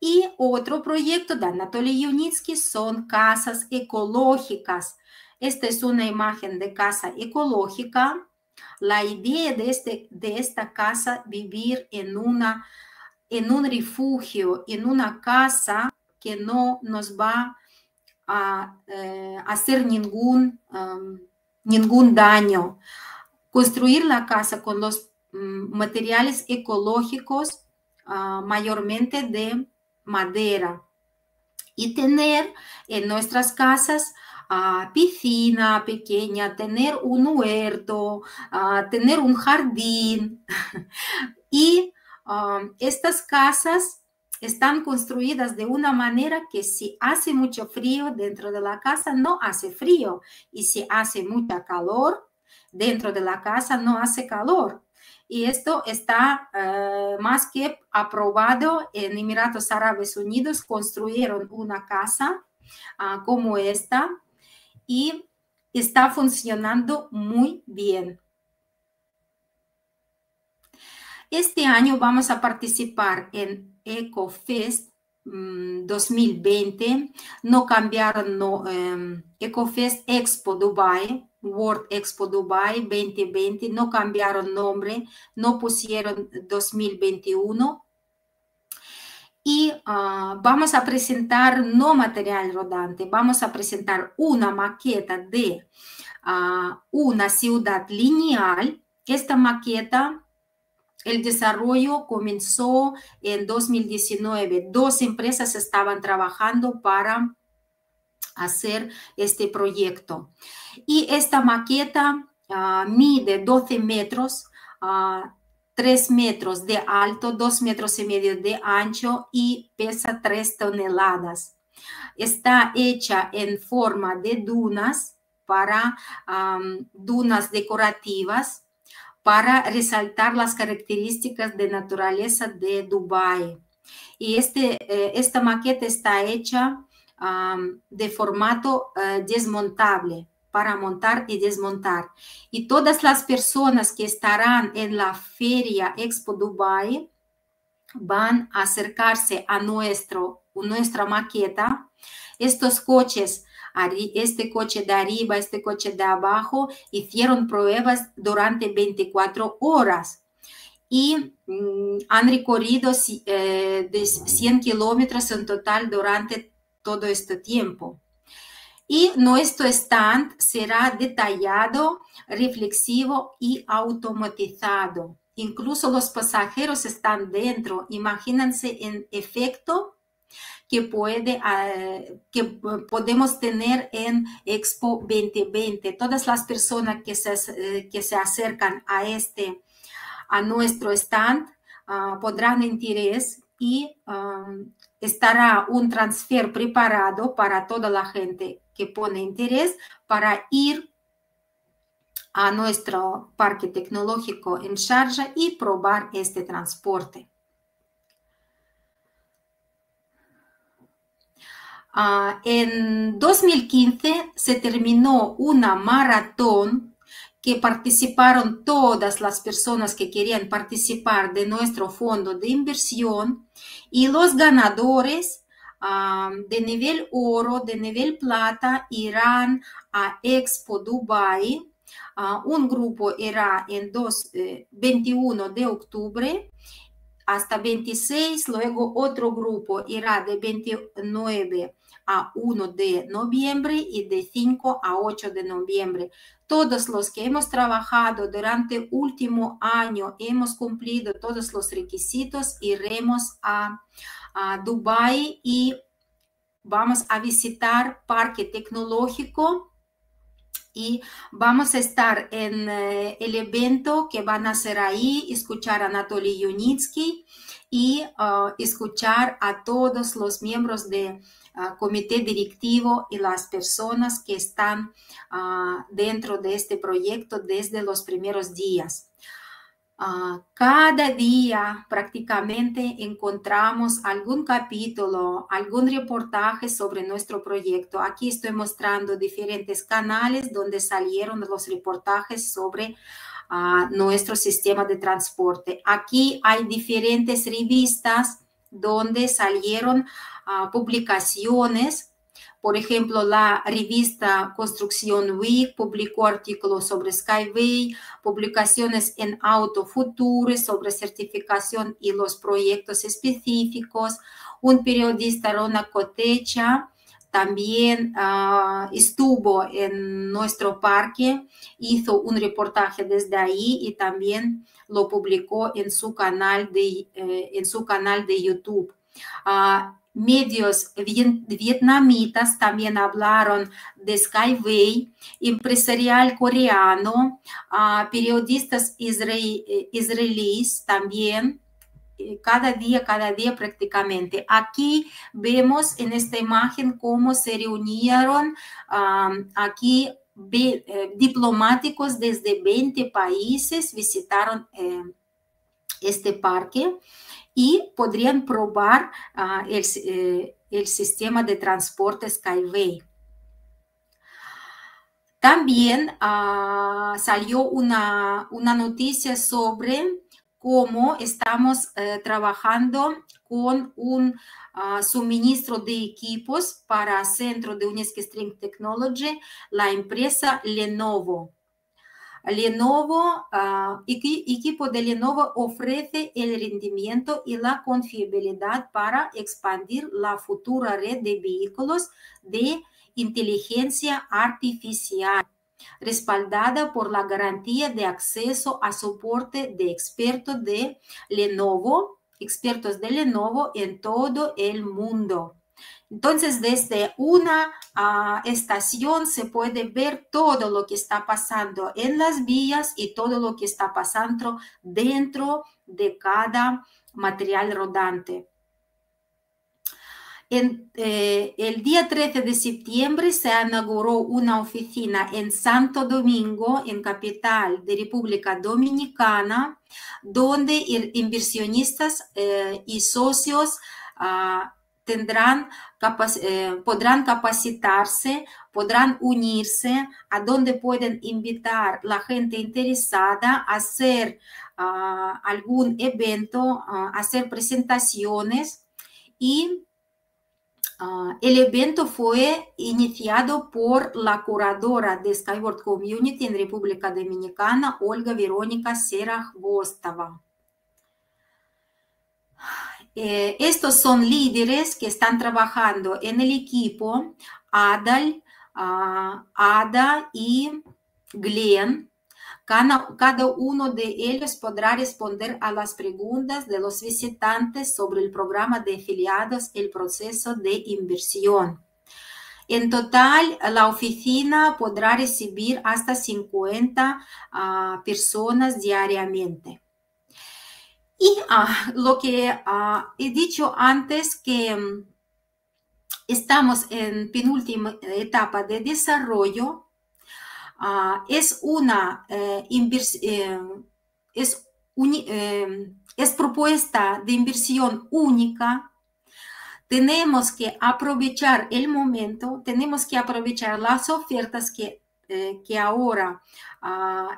Speaker 1: Y otro proyecto de Anatoly Yunitsky son casas ecológicas. Esta es una imagen de casa ecológica. La idea de, este, de esta casa, vivir en, una, en un refugio, en una casa que no nos va a eh, hacer ningún, um, ningún daño. Construir la casa con los um, materiales ecológicos, uh, mayormente de madera y tener en nuestras casas uh, piscina pequeña, tener un huerto, uh, tener un jardín. [LAUGHS] y um, estas casas están construidas de una manera que si hace mucho frío dentro de la casa, no hace frío. Y si hace mucha calor dentro de la casa, no hace calor. Y esto está eh, más que aprobado en Emiratos Árabes Unidos. Construyeron una casa ah, como esta y está funcionando muy bien. Este año vamos a participar en EcoFest 2020. Mm, no cambiaron no, em, EcoFest Expo Dubai World Expo Dubai 2020, no cambiaron nombre, no pusieron 2021. Y ah, vamos a presentar no material rodante, vamos a presentar una maqueta de ah, una ciudad lineal. Esta maqueta, el desarrollo comenzó en 2019. Dos empresas estaban trabajando para hacer este proyecto. Y esta maqueta ah, mide 12 metros, 3 ah, metros de alto, 2 metros y medio de ancho y pesa 3 toneladas. Está hecha en forma de dunas para dunas decorativas para resaltar las características de naturaleza de Dubái. Y este, eh, esta maqueta está hecha de formato eh, desmontable para montar y desmontar. Y todas las personas que estarán en la feria Expo Dubai van a acercarse a nuestro, nuestra maqueta. Estos coches, este coche de arriba, este coche de abajo, hicieron pruebas durante 24 horas y mm, han recorrido eh, de 100 kilómetros en total durante todo este tiempo. Y nuestro stand será detallado, reflexivo y automatizado. Incluso los pasajeros están dentro. Imagínense en efecto que, puede, eh, que podemos tener en Expo 2020. Todas las personas que se, eh, que se acercan a, este, a nuestro stand uh, podrán interés y um, estará un transfer preparado para toda la gente que pone interés para ir a nuestro parque tecnológico en Sharjah y probar este transporte. Ah, en 2015 se terminó una maratón que participaron todas las personas que querían participar de nuestro fondo de inversión y los ganadores de nivel oro, de nivel plata irán a Expo Dubai. un grupo irá en 21 eh, de octubre hasta 26, luego otro grupo irá de 29 a 1 de noviembre y de 5 a 8 de noviembre. Todos los que hemos trabajado durante último año, hemos cumplido todos los requisitos, iremos a, a Dubai y vamos a visitar Parque Tecnológico y vamos a estar en eh, el evento que van a hacer ahí, escuchar a Anatoly Yunitsky y uh, escuchar a todos los miembros de comité directivo y las personas que están ah, dentro de este proyecto desde los primeros días. Ah, cada día prácticamente encontramos algún capítulo, algún reportaje sobre nuestro proyecto. Aquí estoy mostrando diferentes canales donde salieron los reportajes sobre nuestro sistema de transporte. Aquí hay diferentes revistas donde salieron uh, publicaciones por ejemplo, la revista Construcción Week publicó artículos sobre Skyway, publicaciones en Auto Future sobre certificación y los proyectos específicos. Un periodista, Rona Cotecha, también uh, estuvo en nuestro parque, hizo un reportaje desde ahí y también lo publicó en su canal de, eh, en su canal de YouTube. Uh, medios vietnamitas también hablaron de Skyway, empresarial coreano, uh, periodistas israel, israelíes también, eh, cada día, cada día prácticamente. Aquí vemos en esta imagen cómo se reunieron um, aquí eh, diplomáticos desde 20 países, visitaron eh, este parque y podrían probar uh, el, eh, el, sistema de transporte Skyway. También uh, salió una, una, noticia sobre cómo estamos trabajando con un suministro de equipos para Centro de Uniski String Technology, la empresa Lenovo. Lenovo, uh, equipo de Lenovo ofrece el rendimiento y la confiabilidad para expandir la futura red de vehículos de inteligencia artificial, respaldada por la garantía de acceso a soporte de expertos de Lenovo, expertos de Lenovo en todo el mundo. Entonces, desde una uh, estación se puede ver todo lo que está pasando en las vías y todo lo que está pasando dentro de cada material rodante. Eh, el día 13 de septiembre se inauguró una oficina en Santo Domingo, en capital de República Dominicana, donde inversionistas eh, y socios tendrán, eh, podrán capacitarse, podrán unirse, a donde pueden invitar la gente interesada a hacer uh, algún evento, uh, hacer presentaciones y Uh, el evento fue iniciado por la curadora de Skyward Community en República Dominicana, Olga Verónica Seraj-Vostava. Eh, estos son líderes que están trabajando en el equipo, Adal, uh, Ada y Glenn. Cada, uno de ellos podrá responder a las preguntas de los visitantes sobre el programa de afiliados, el proceso de inversión. En total, la oficina podrá recibir hasta 50 uh, personas diariamente. Y ah, lo que ah, he dicho antes, que mm, estamos en penúltima etapa de desarrollo, ah, es una eh, eh, es, eh, es propuesta de inversión única. Tenemos que aprovechar el momento, tenemos que aprovechar las ofertas que eh, que ahora,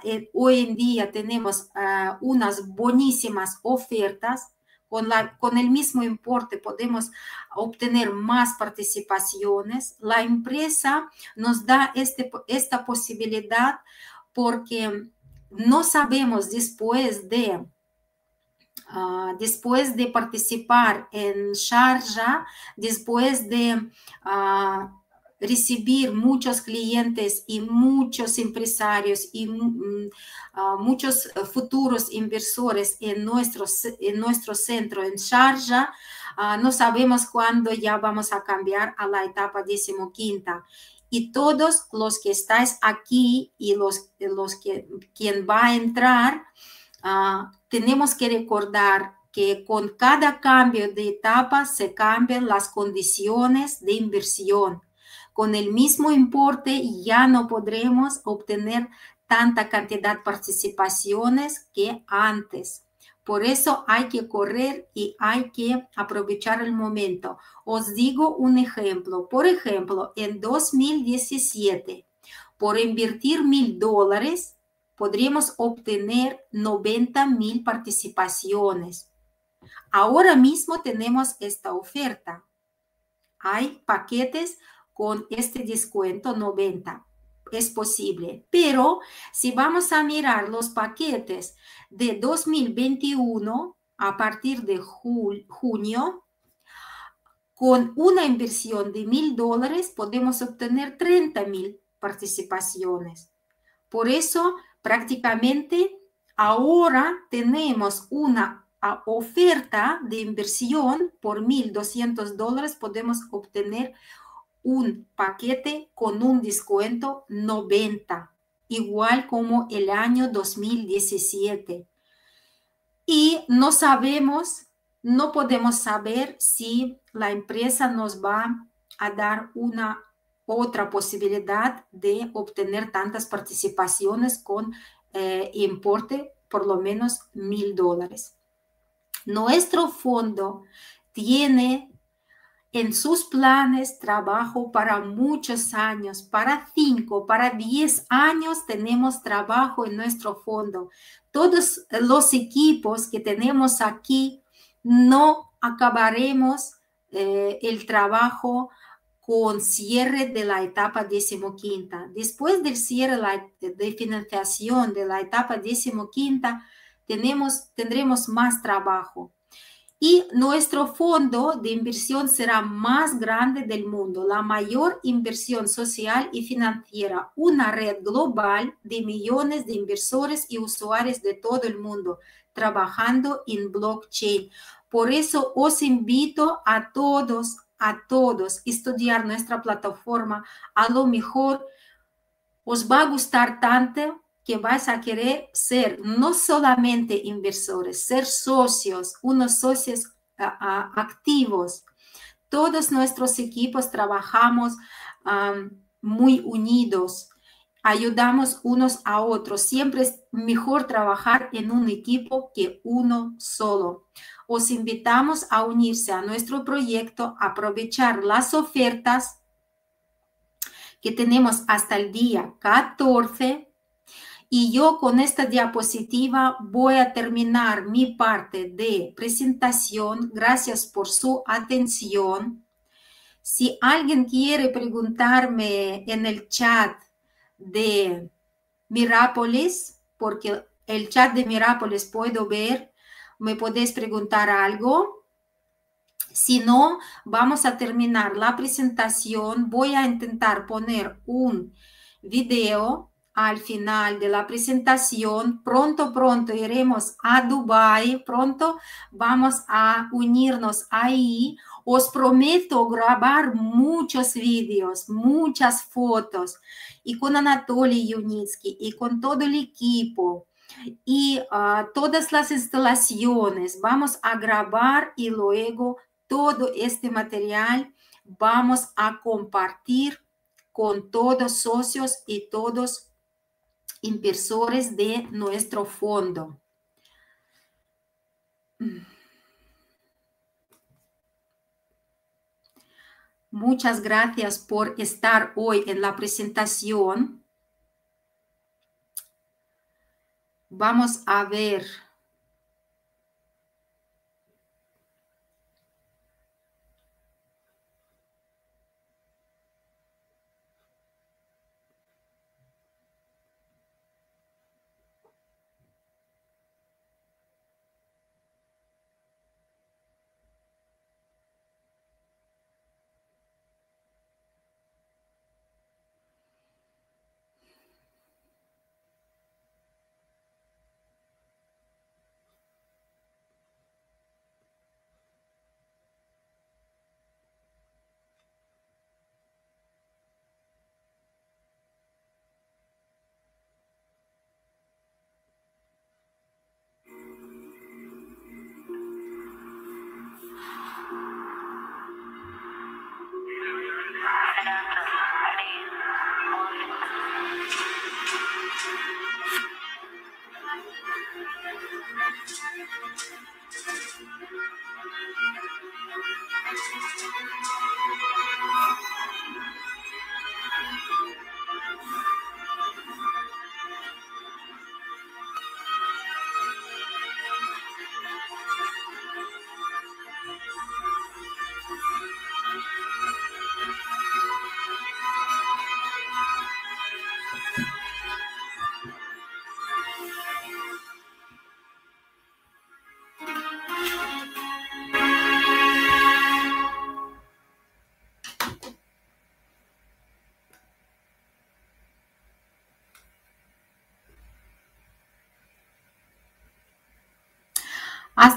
Speaker 1: eh, hoy en día tenemos uh, unas buenísimas ofertas, con, la, con el mismo importe podemos obtener más participaciones. La empresa nos da este, esta posibilidad porque no sabemos después de Uh, después de participar en Sharjah, después de uh, recibir muchos clientes y muchos empresarios y uh, muchos futuros inversores en nuestro, en nuestro centro en Sharjah, uh, no sabemos cuándo ya vamos a cambiar a la etapa decimoquinta. Y todos los que estáis aquí y los, los que quien va a entrar, uh, tenemos que recordar que con cada cambio de etapa se cambian las condiciones de inversión con el mismo importe ya no podremos obtener tanta cantidad de participaciones que antes. Por eso hay que correr y hay que aprovechar el momento. Os digo un ejemplo. Por ejemplo, en 2017, por invertir mil dólares, podríamos obtener 90 mil participaciones. Ahora mismo tenemos esta oferta. Hay paquetes con este descuento 90 es posible. Pero si vamos a mirar los paquetes de 2021 a partir de junio, con una inversión de mil dólares podemos obtener 30 mil participaciones. Por eso, prácticamente ahora tenemos una oferta de inversión por 1.200 dólares, podemos obtener un paquete con un descuento 90, igual como el año 2017. Y no sabemos, no podemos saber si la empresa nos va a dar una otra posibilidad de obtener tantas participaciones con eh, importe por lo menos mil dólares. Nuestro fondo tiene en sus planes trabajo para muchos años, para cinco, para diez años tenemos trabajo en nuestro fondo. Todos los equipos que tenemos aquí no acabaremos eh, el trabajo con cierre de la etapa decimoquinta. Después del cierre de financiación de la etapa decimoquinta, tenemos, tendremos más trabajo y nuestro fondo de inversión será más grande del mundo, la mayor inversión social y financiera, una red global de millones de inversores y usuarios de todo el mundo trabajando en blockchain. Por eso os invito a todos, a todos, estudiar nuestra plataforma. A lo mejor os va a gustar tanto que vas a querer ser no solamente inversores, ser socios, unos socios activos. Todos nuestros equipos trabajamos muy unidos, ayudamos unos a otros. Siempre es mejor trabajar en un equipo que uno solo. Os invitamos a unirse a nuestro proyecto, aprovechar las ofertas que tenemos hasta el día 14 y yo con esta diapositiva voy a terminar mi parte de presentación. Gracias por su atención. Si alguien quiere preguntarme en el chat de Mirápolis, porque el chat de Mirápolis puedo ver, me podéis preguntar algo. Si no, vamos a terminar la presentación. Voy a intentar poner un video al final de la presentación. Pronto, pronto iremos a Dubai, pronto vamos a unirnos ahí. Os prometo grabar muchos vídeos, muchas fotos y con Anatoly Yunitsky y con todo el equipo y uh, todas las instalaciones. Vamos a grabar y luego todo este material vamos a compartir con todos socios y todos inversores de nuestro fondo. Muchas gracias por estar hoy en la presentación. Vamos a ver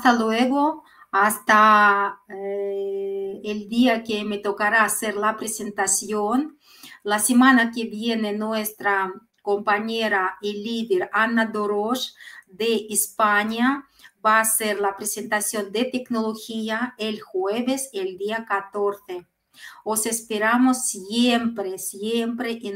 Speaker 1: Hasta luego, hasta eh, el día que me tocará hacer la presentación. La semana que viene nuestra compañera y líder Ana Doros de España va a hacer la presentación de tecnología el jueves, el día 14. Os esperamos siempre, siempre en